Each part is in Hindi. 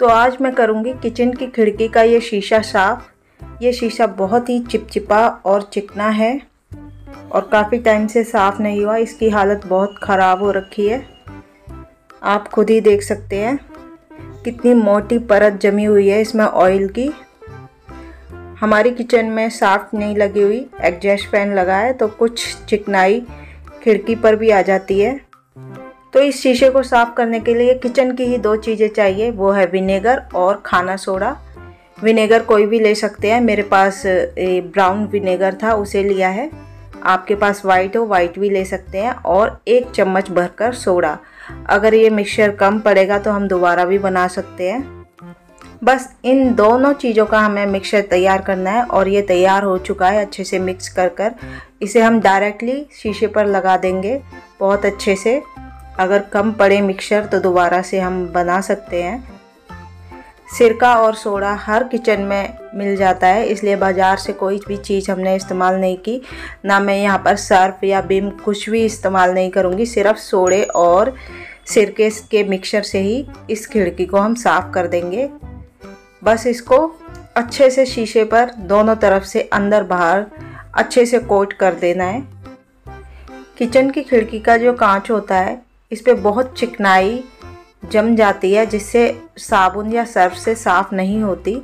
तो आज मैं करूँगी किचन की खिड़की का ये शीशा साफ़। ये शीशा बहुत ही चिपचिपा और चिकना है और काफ़ी टाइम से साफ़ नहीं हुआ। इसकी हालत बहुत ख़राब हो रखी है। आप खुद ही देख सकते हैं कितनी मोटी परत जमी हुई है इसमें ऑयल की। हमारी किचन में साफ्ट नहीं लगी हुई एग्जॉस्ट फ़ैन लगा है तो कुछ चिकनाई खिड़की पर भी आ जाती है। तो इस शीशे को साफ़ करने के लिए किचन की ही दो चीज़ें चाहिए, वो है विनेगर और खाना सोडा। विनेगर कोई भी ले सकते हैं, मेरे पास ब्राउन विनेगर था, उसे लिया है। आपके पास वाइट हो वाइट भी ले सकते हैं और एक चम्मच भरकर सोडा। अगर ये मिक्सचर कम पड़ेगा तो हम दोबारा भी बना सकते हैं। बस इन दोनों चीज़ों का हमें मिक्सचर तैयार करना है और ये तैयार हो चुका है अच्छे से मिक्स कर कर। इसे हम डायरेक्टली शीशे पर लगा देंगे, बहुत अच्छे से। अगर कम पड़े मिक्सर तो दोबारा से हम बना सकते हैं। सिरका और सोडा हर किचन में मिल जाता है, इसलिए बाज़ार से कोई भी चीज़ हमने इस्तेमाल नहीं की। ना मैं यहाँ पर सर्फ या बिम कुछ भी इस्तेमाल नहीं करूँगी, सिर्फ़ सोडे और सिरके के मिक्सर से ही इस खिड़की को हम साफ़ कर देंगे। बस इसको अच्छे से शीशे पर दोनों तरफ़ से अंदर बाहर अच्छे से कोट कर देना है। किचन की खिड़की का जो कांच होता है इस पर बहुत चिकनाई जम जाती है, जिससे साबुन या सर्फ से साफ़ नहीं होती।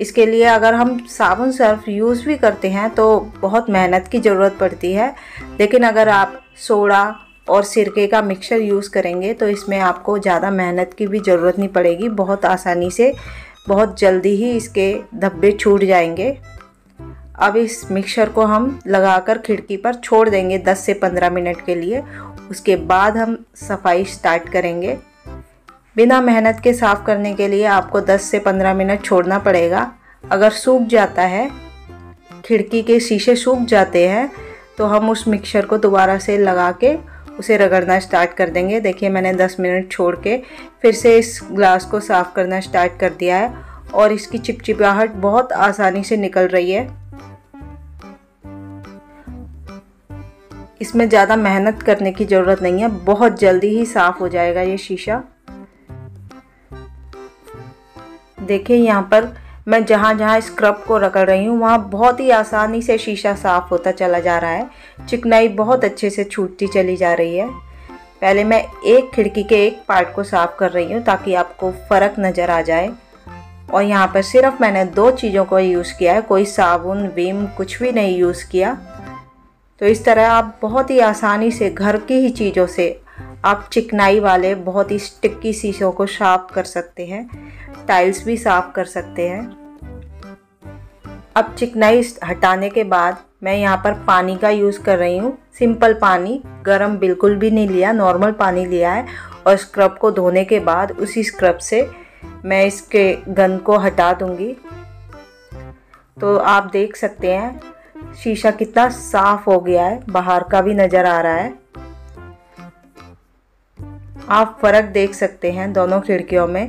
इसके लिए अगर हम साबुन, सर्फ यूज़ भी करते हैं तो बहुत मेहनत की ज़रूरत पड़ती है। लेकिन अगर आप सोडा और सिरके का मिक्सर यूज़ करेंगे तो इसमें आपको ज़्यादा मेहनत की भी ज़रूरत नहीं पड़ेगी। बहुत आसानी से, बहुत जल्दी ही इसके धब्बे छूट जाएँगे। अब इस मिक्सर को हम लगाकर खिड़की पर छोड़ देंगे 10 से 15 मिनट के लिए उसके बाद हम सफ़ाई स्टार्ट करेंगे। बिना मेहनत के साफ़ करने के लिए आपको 10 से 15 मिनट छोड़ना पड़ेगा। अगर सूख जाता है, खिड़की के शीशे सूख जाते हैं तो हम उस मिक्सर को दोबारा से लगा के उसे रगड़ना स्टार्ट कर देंगे। देखिए, मैंने 10 मिनट छोड़ के फिर से इस ग्लास को साफ़ करना स्टार्ट कर दिया है और इसकी चिपचिपाहट बहुत आसानी से निकल रही है। इसमें ज़्यादा मेहनत करने की ज़रूरत नहीं है। बहुत जल्दी ही साफ़ हो जाएगा ये शीशा। देखिए यहाँ पर मैं जहाँ जहाँ स्क्रब को रगड़ रही हूँ, वहाँ बहुत ही आसानी से शीशा साफ़ होता चला जा रहा है। चिकनाई बहुत अच्छे से छूटती चली जा रही है। पहले मैं एक खिड़की के एक पार्ट को साफ़ कर रही हूँ ताकि आपको फ़र्क नज़र आ जाए। और यहाँ पर सिर्फ़ मैंने दो चीज़ों को यूज़ किया है, कोई साबुन विम कुछ भी नहीं यूज़ किया। तो इस तरह आप बहुत ही आसानी से घर की ही चीज़ों से आप चिकनाई वाले बहुत ही स्टिक्की शीशों को साफ़ कर सकते हैं टाइल्स भी साफ़ कर सकते हैं। अब चिकनाई हटाने के बाद मैं यहाँ पर पानी का यूज़ कर रही हूँ। सिंपल पानी, गर्म बिल्कुल भी नहीं लिया नॉर्मल पानी लिया है और स्क्रब को धोने के बाद उसी स्क्रब से मैं इसके गंद को हटा दूँगी। तो आप देख सकते हैं शीशा कितना साफ़ हो गया है, बाहर का भी नज़र आ रहा है। आप फ़र्क देख सकते हैं दोनों खिड़कियों में।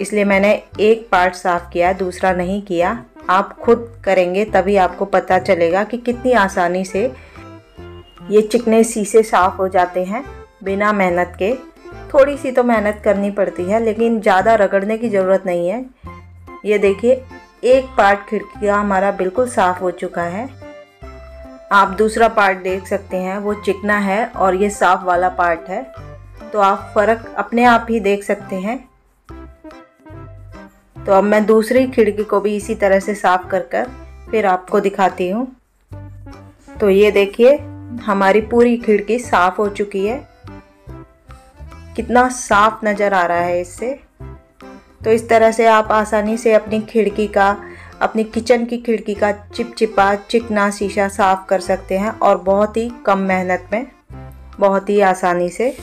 इसलिए मैंने एक पार्ट साफ़ किया, दूसरा नहीं किया। आप खुद करेंगे तभी आपको पता चलेगा कि कितनी आसानी से ये चिकने शीशे साफ़ हो जाते हैं बिना मेहनत के। थोड़ी सी तो मेहनत करनी पड़ती है, लेकिन ज़्यादा रगड़ने की ज़रूरत नहीं है। ये देखिए एक पार्ट खिड़की का हमारा बिल्कुल साफ़ हो चुका है। आप दूसरा पार्ट देख सकते हैं, वो चिकना है और ये साफ़ वाला पार्ट है। तो आप फ़र्क अपने आप ही देख सकते हैं। तो अब मैं दूसरी खिड़की को भी इसी तरह से साफ़ कर कर फिर आपको दिखाती हूँ। तो ये देखिए, हमारी पूरी खिड़की साफ़ हो चुकी है। कितना साफ़ नज़र आ रहा है इससे। तो इस तरह से आप आसानी से अपनी खिड़की का, अपनी किचन की खिड़की का चिपचिपा, चिकना शीशा साफ़ कर सकते हैं और बहुत ही कम मेहनत में, बहुत ही आसानी से